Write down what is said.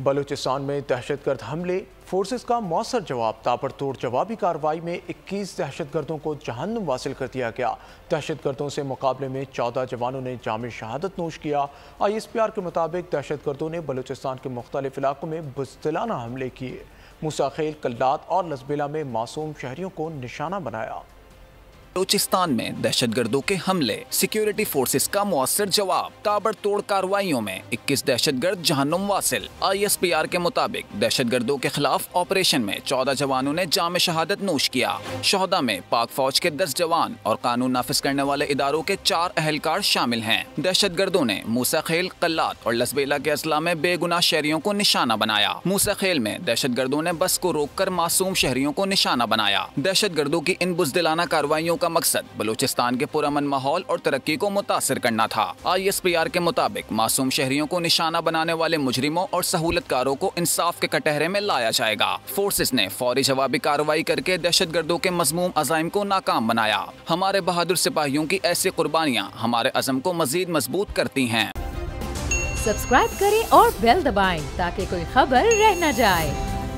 बलूचिस्तान में दहशतगर्द हमले, फोर्सेस का मौसर जवाब, ताबड़तोड़ जवाबी कार्रवाई में 21 दहशतगर्दों को जहन्नुम वासिल कर दिया गया। दहशतगर्दों से मुकाबले में 14 जवानों ने जाम शहादत नोश किया। आई एस पी आर के मुताबिक दहशतगर्दों ने बलूचिस्तान के मुख्तलिफ़ इलाकों में बुजदिलाना हमले किए। मूसाखेल कल्लात और लसबेला में मासूम शहरियों को निशाना बनाया। बलोचिस्तान में दहशतगर्दों के हमले। सिक्योरिटी फोर्सेस का मुअसर जवाब। ताबड़तोड़ कार्रवाइयों में 21 दहशतगर्द जहनुम वासिल। आईएसपीआर के मुताबिक दहशतगर्दों के खिलाफ ऑपरेशन में 14 जवानों ने जाम शहादत नोश किया। शहदा में पाक फौज के 10 जवान और कानून नाफिज करने वाले इदारों के चार अहलकार शामिल हैं। दहशत गर्दों ने मूसा खेल, कल्लात और लसबेला के असला में बेगुनाह शहरियों को निशाना बनाया। मूसा खेल में दहशत गर्दों ने बस को रोक कर मासूम शहरियों को निशाना बनाया। दहशत गर्दों की इन बुजदिलाना कार्रवाइयों का मकसद बलूचिस्तान के पुरमन माहौल और तरक्की को मुतासर करना था। आई एस पी आर के मुताबिक, मासूम शहरियों को निशाना बनाने वाले मुजरिमों और सहूलतकारों को इंसाफ के कटहरे में लाया जाएगा। फोर्सेस ने फौरी जवाबी कार्रवाई करके दहशत गर्दों के मजमूम अजाइम को नाकाम बनाया। हमारे बहादुर सिपाहियों की ऐसी कुर्बानियाँ हमारे अजम को मजीद मज़बूत करती हैं। सब्सक्राइब करें और बेल दबाएँ ताकि कोई खबर रह न जाए।